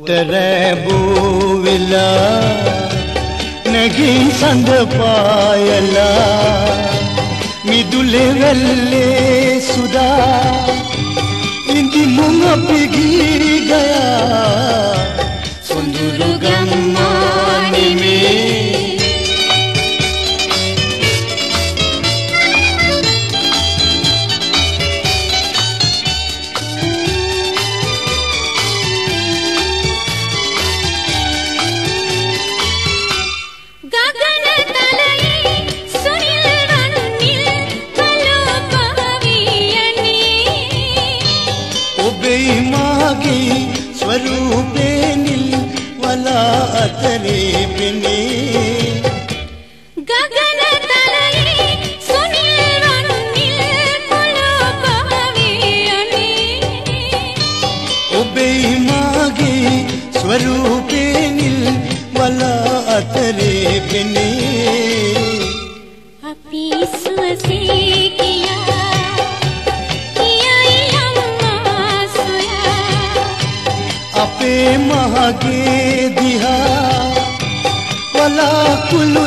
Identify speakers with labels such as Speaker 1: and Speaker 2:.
Speaker 1: ඔබට රැබූ වෙලා නැගින් සඳ පායලා මිදුලේ වැල්ලේ සුදා ඉඳි මුං අපි ගී ගයා. මාගේ ස්වරූපේ නිල් වලා අතරේ පෙනේ
Speaker 2: ගගන තලයේ සුනිල් රන්නිල් කලපවියනේ
Speaker 1: ඔබේ මාගේ ස්වරූපේ නිල් වලා අතරේ පෙනේ
Speaker 2: අපි සුවසේ කියා
Speaker 1: पे महागे दिहा
Speaker 2: वला कुलु